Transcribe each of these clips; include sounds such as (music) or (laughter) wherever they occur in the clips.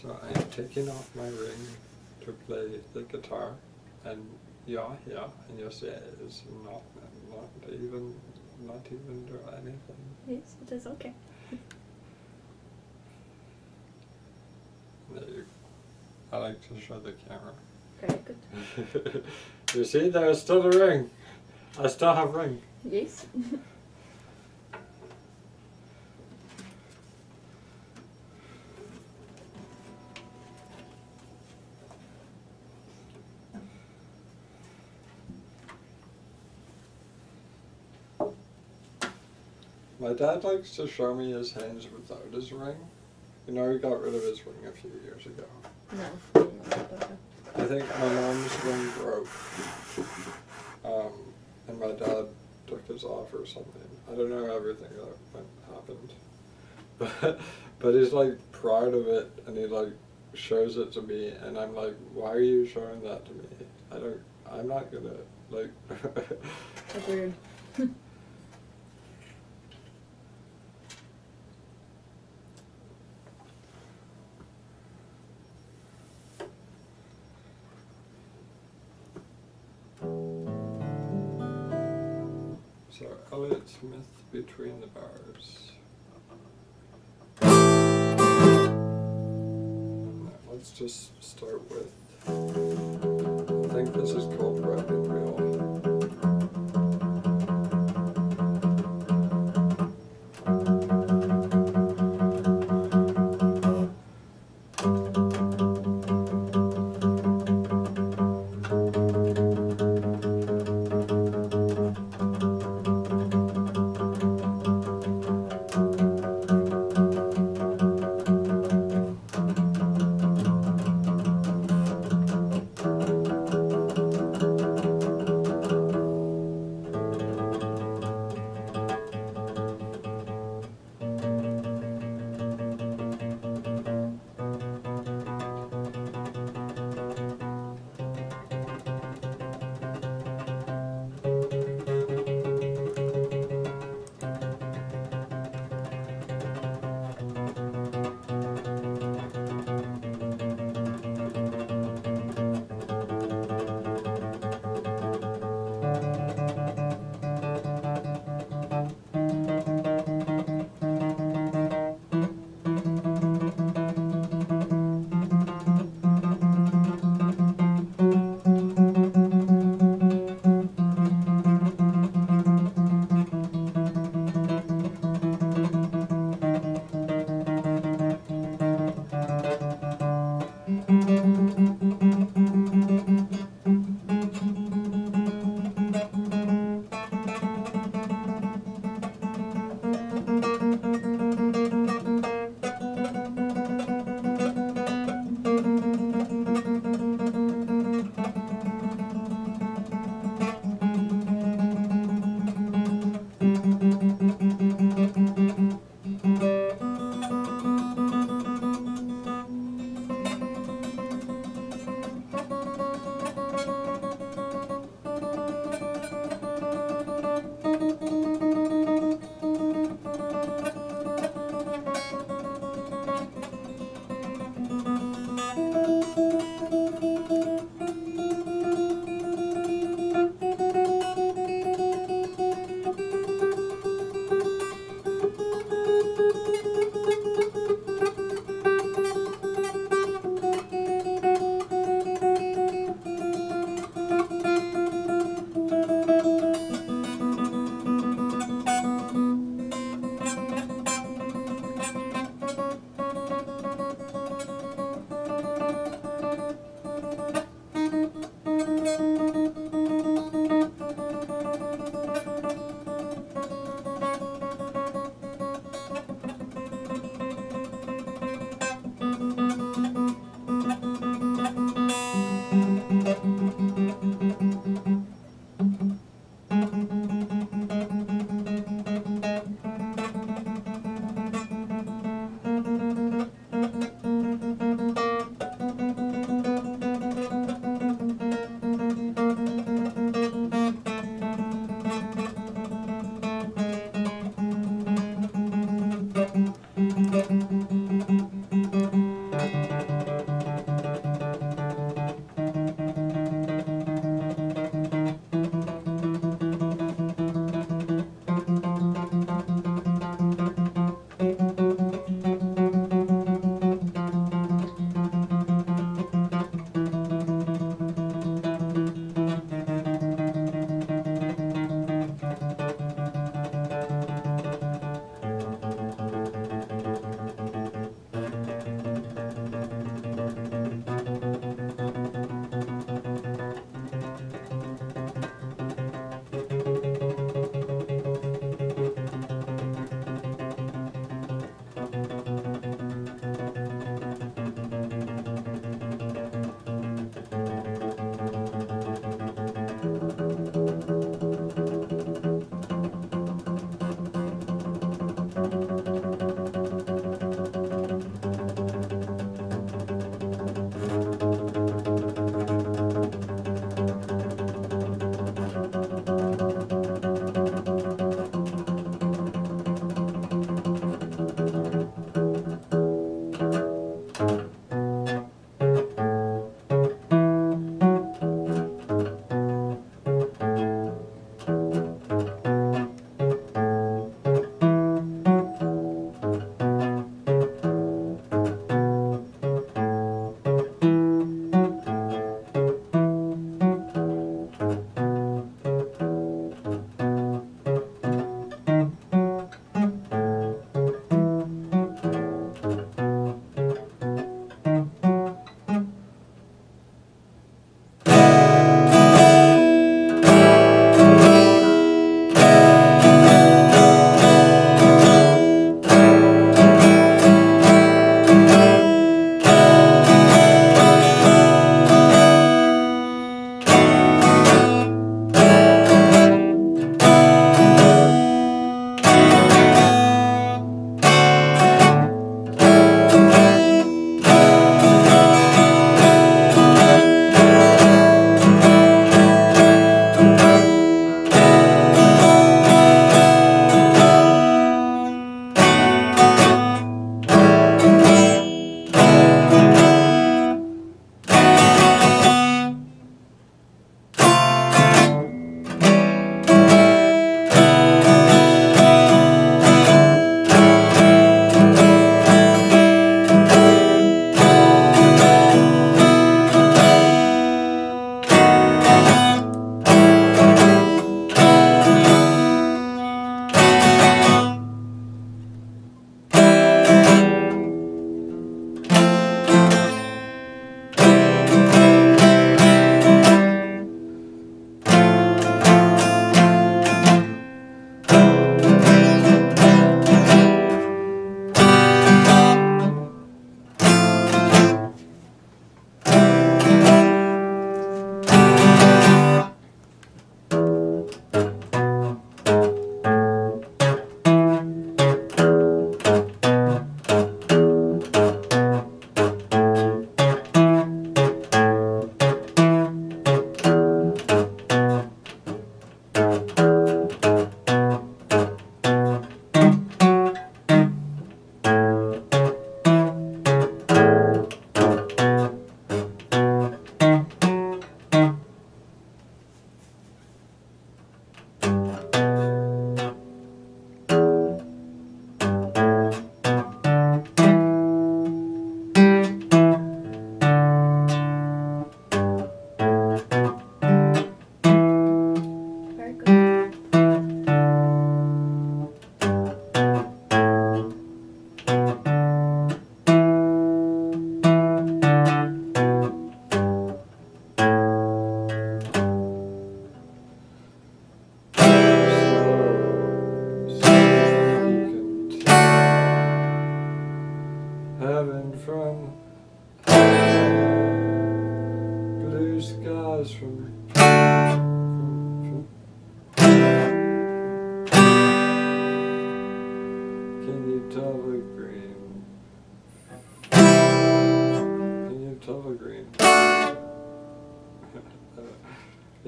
So I'm taking off my ring to play the guitar, and you're here, and you say it's not, not even, not even do anything. Yes, it is okay. There you, I like to show the camera. Very good. (laughs) you see, there's still a ring. I still have ring. Yes. (laughs) dad likes to show me his hands without his ring. You know, he got rid of his ring a few years ago. no. I think my mom's ring broke. Um, and my dad took his off or something. I don't know everything that happened. (laughs) But, but he's like proud of it and he like shows it to me and I'm like, why are you showing that to me? I don't, I'm not gonna, like. (laughs) That's weird. (laughs) Elliott Smith between the bars. Let's just start with. I think this is called Broken Wheel.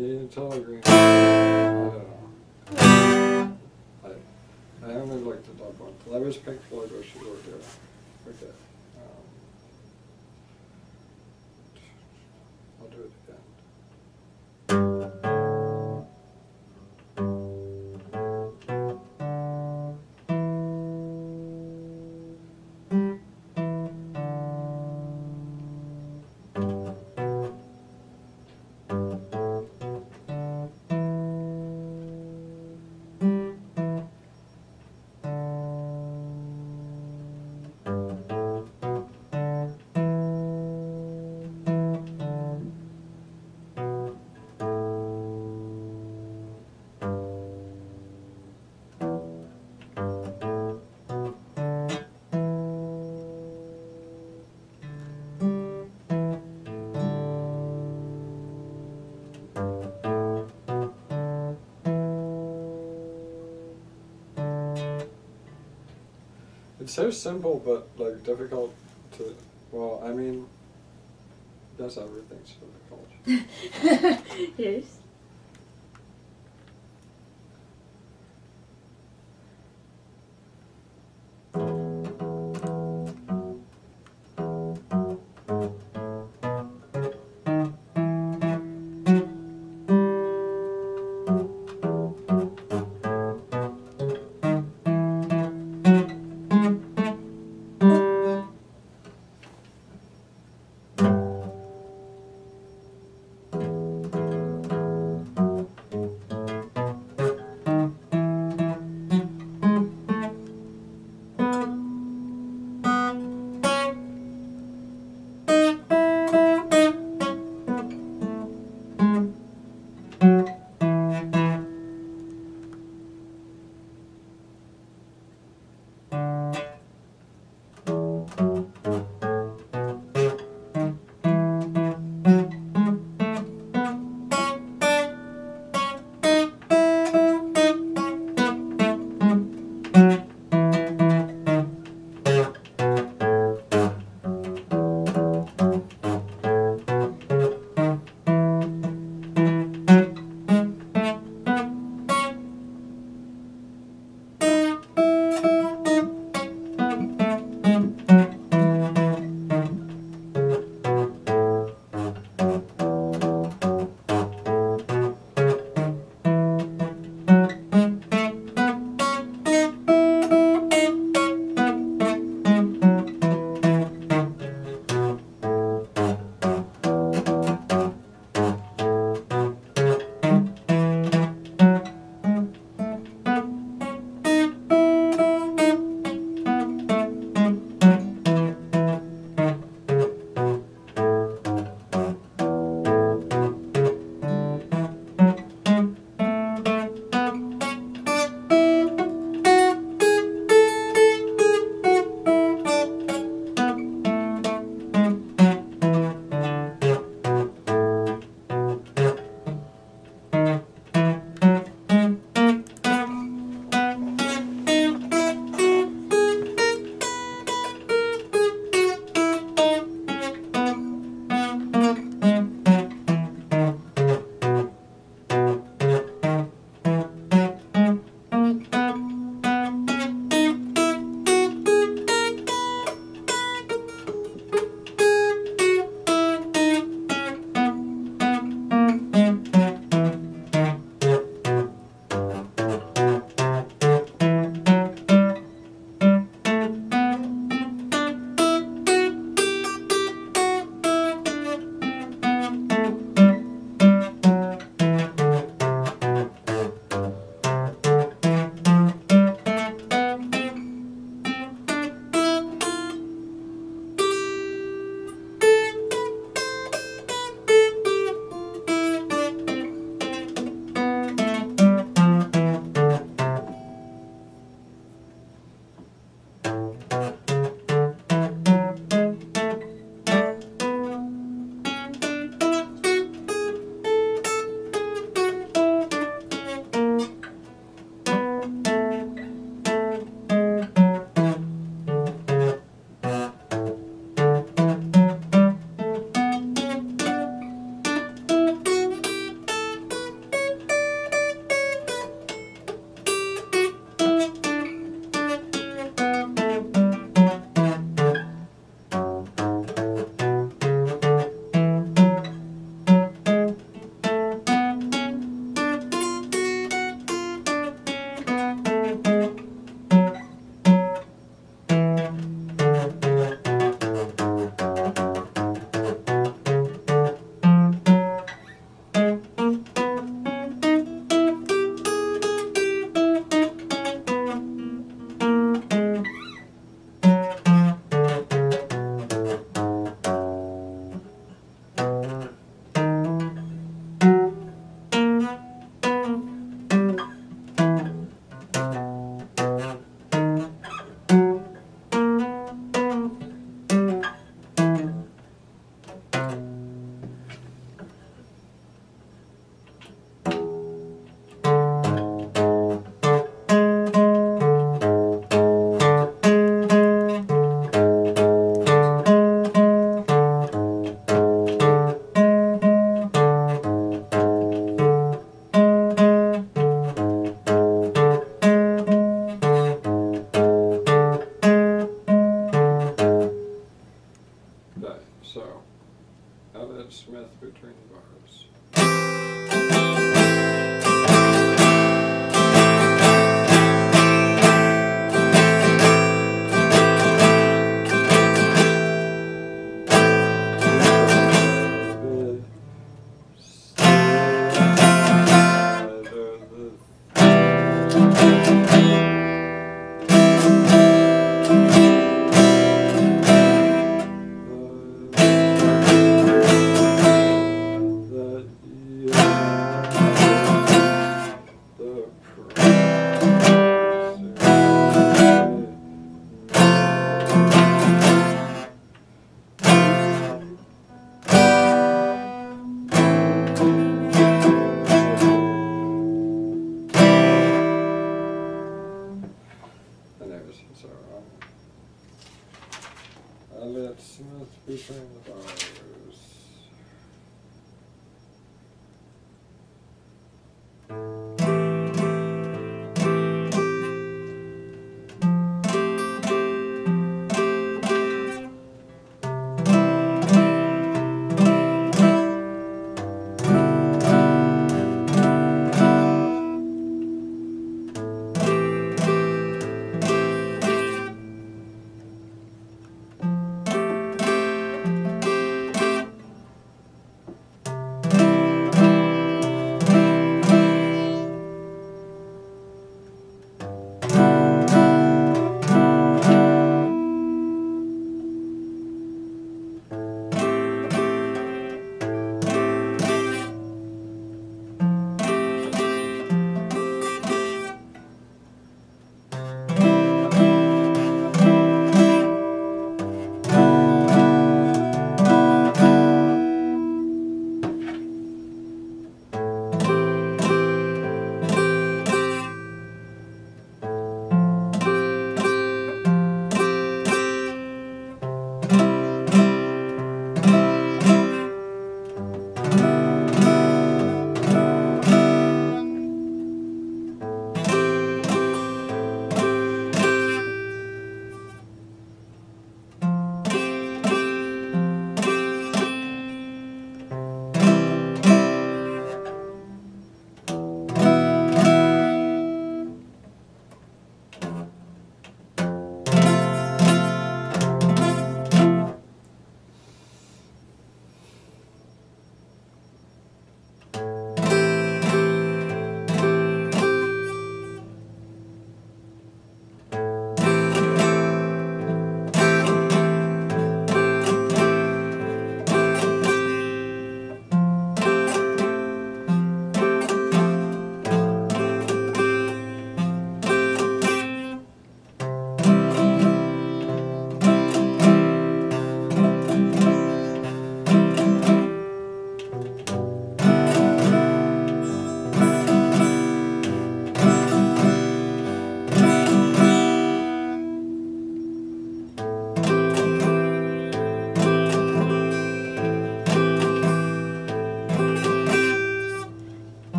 Green? I don't. I, I only like at that one. Was Pink Floyd, what she wrote there. It's so simple, but like difficult to. Well, I mean, that's everything's difficult. (laughs) yes.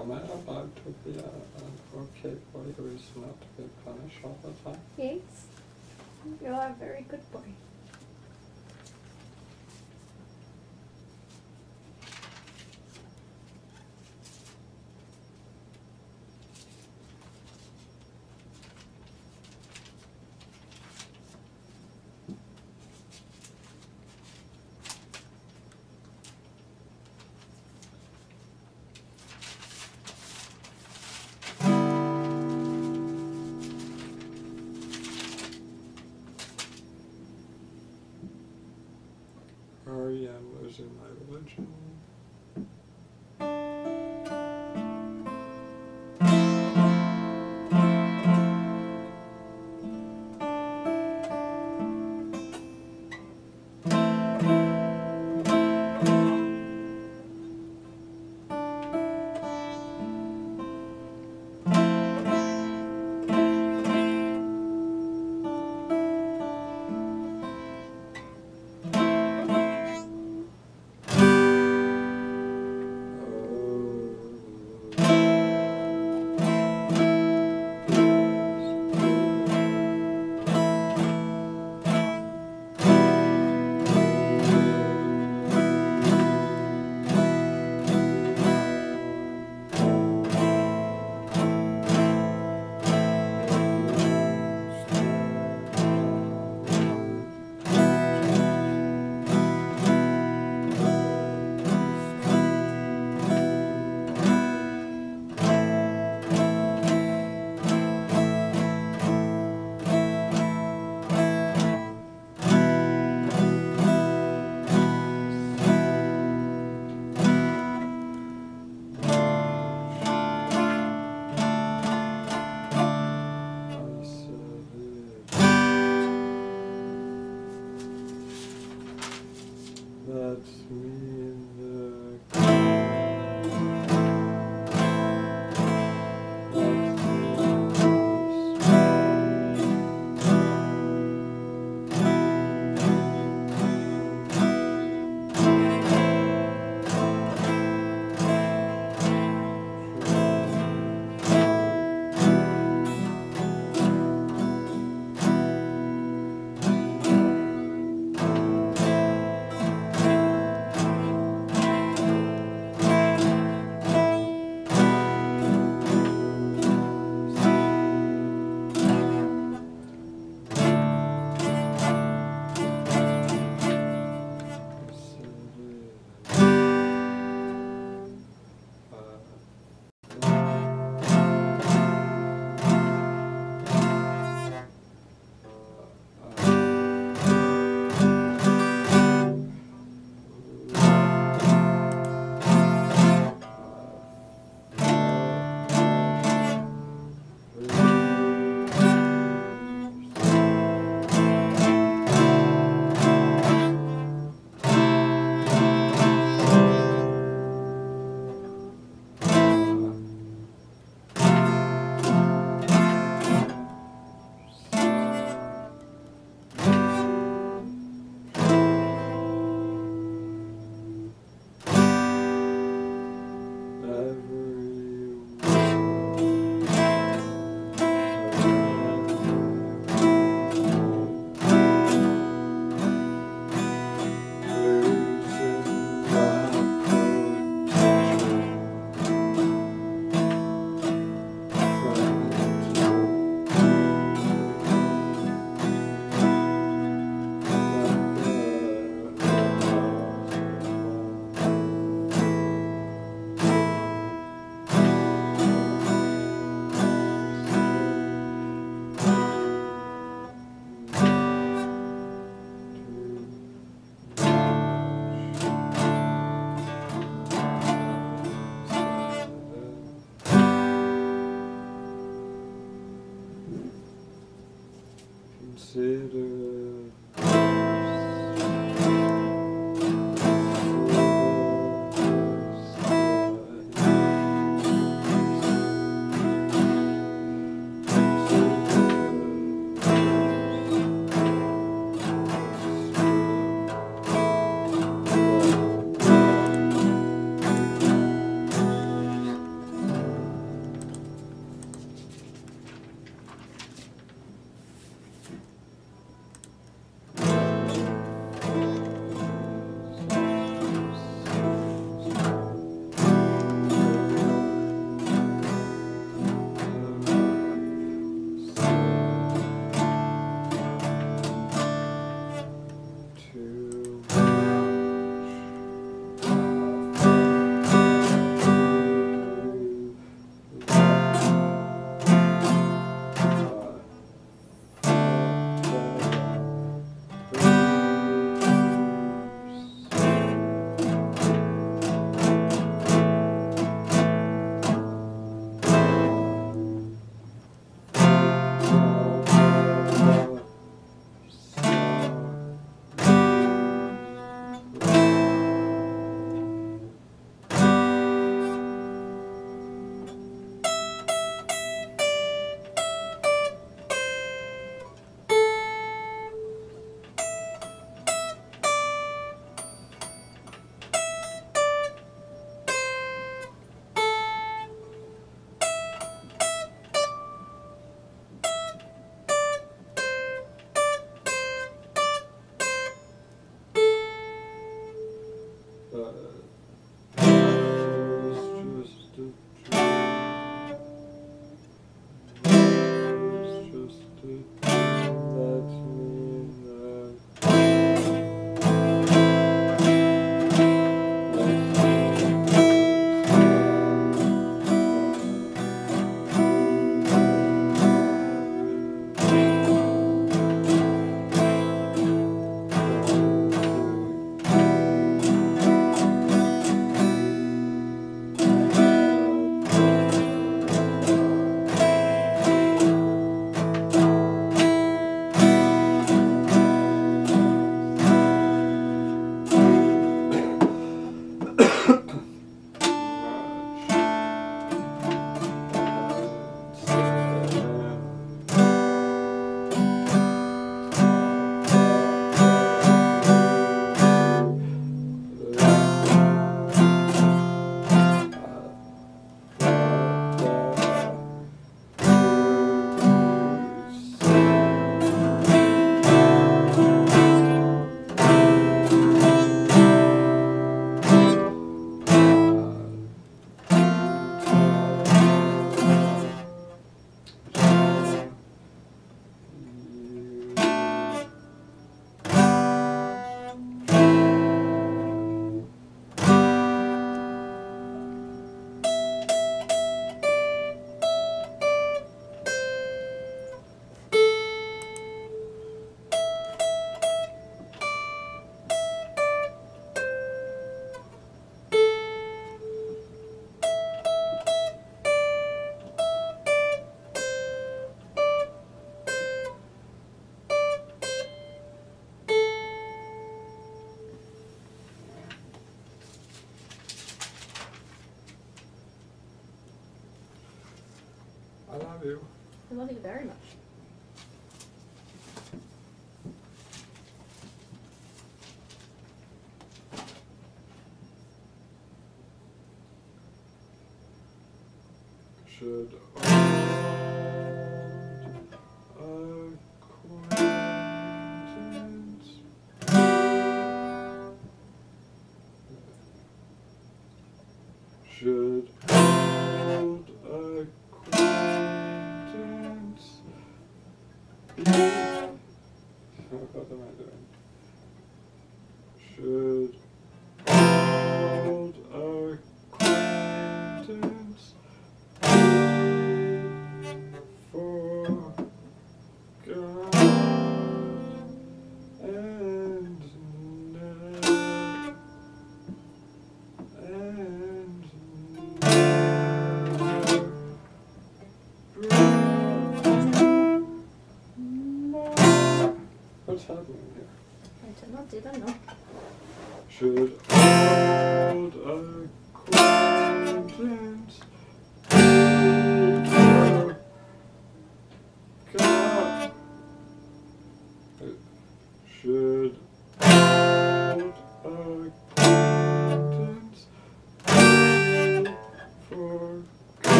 Am I allowed to be a, an okay boy who is not to be punished all the time? Yes. You are a very good boy. My love you. I love you very much.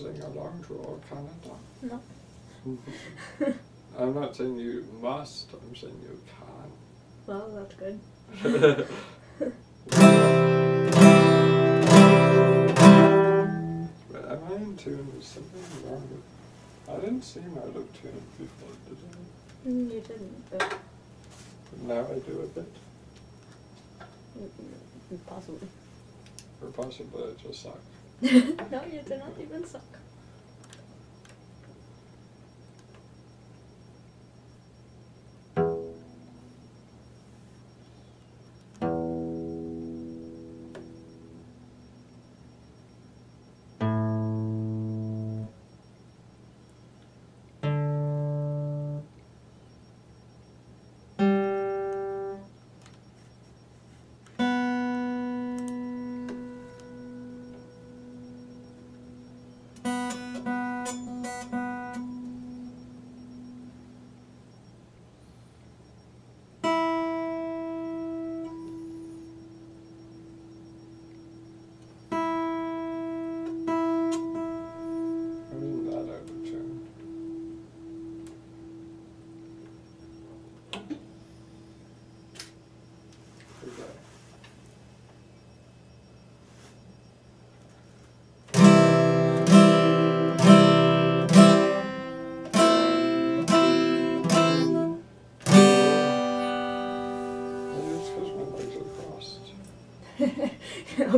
Sing along to all Canada. No. (laughs) I'm not saying you must, I'm saying you can. Well, that's good. (laughs) but am I in tune? Is something wrong with I didn't seem out of tune before, did I? Mm, You didn't, but But now I do a bit. mm, mm, possibly. Or possibly I just suck. (laughs) no, you did not even suck.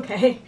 Okay.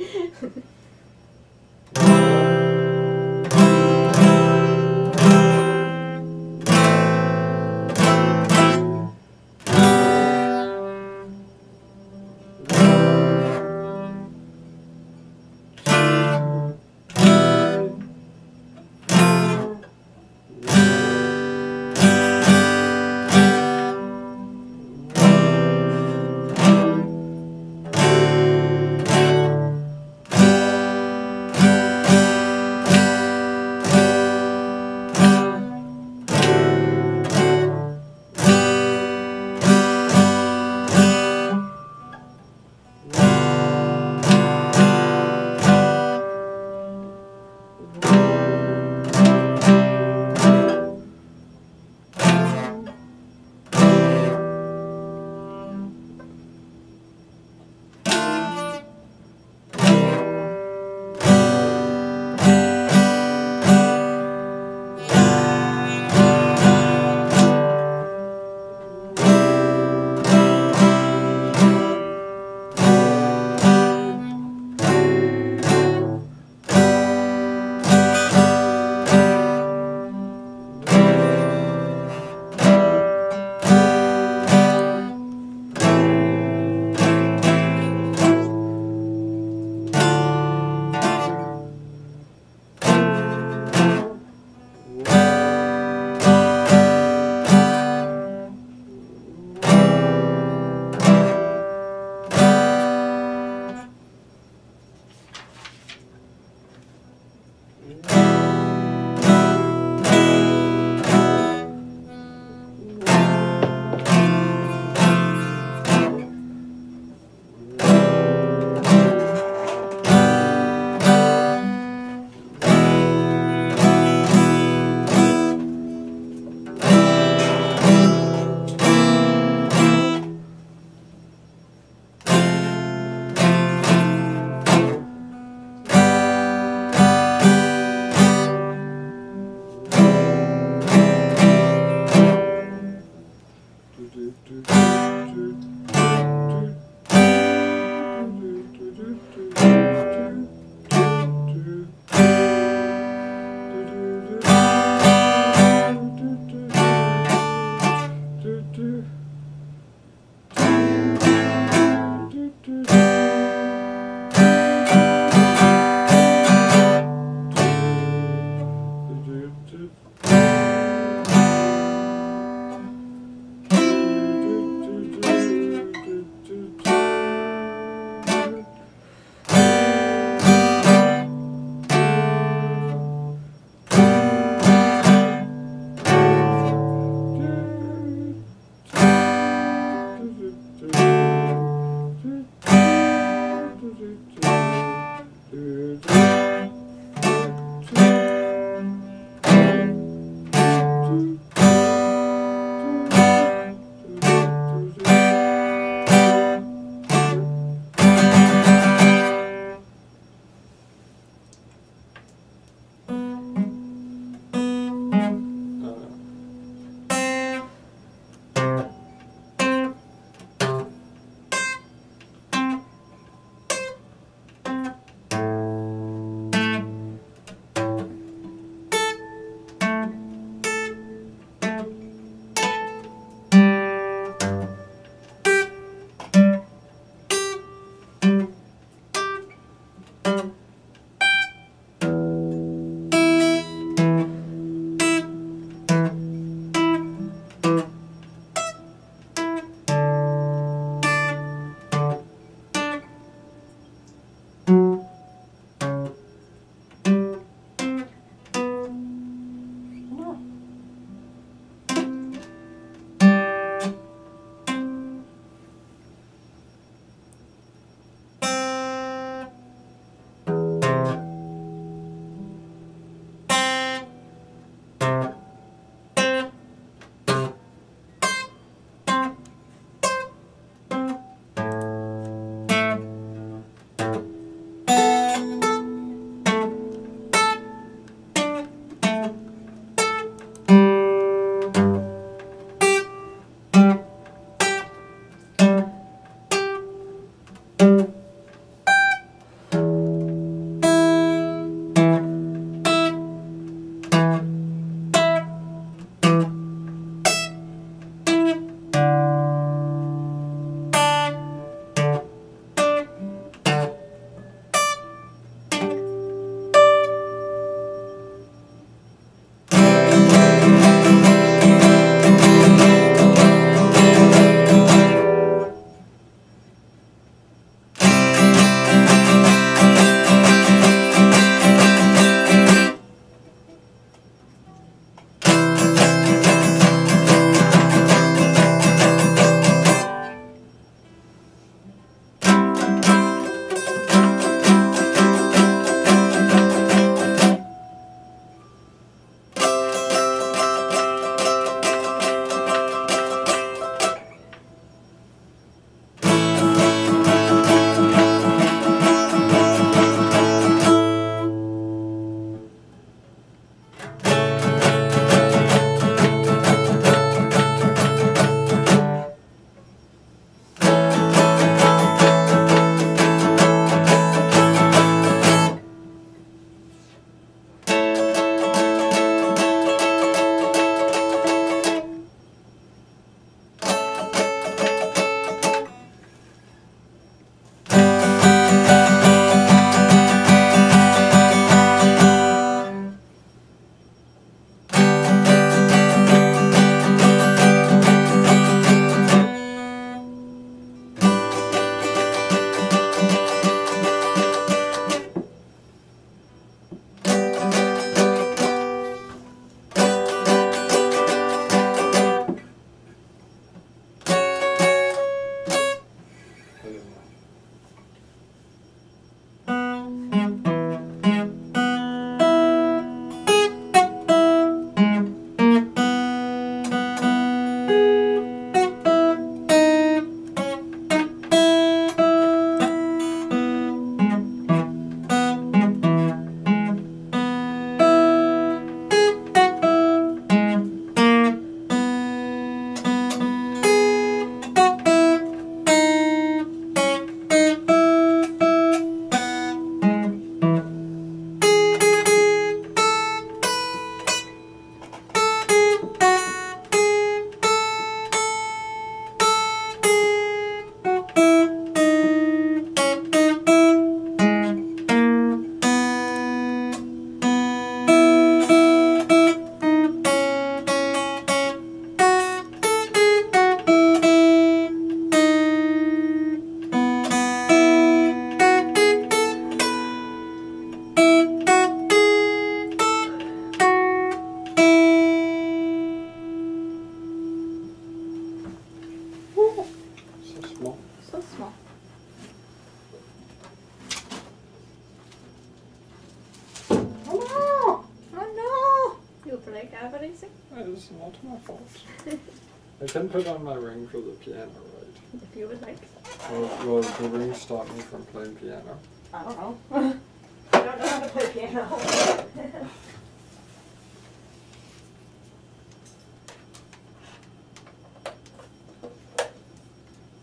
I don't know. I don't know how to play piano. (laughs)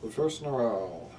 the first in a row.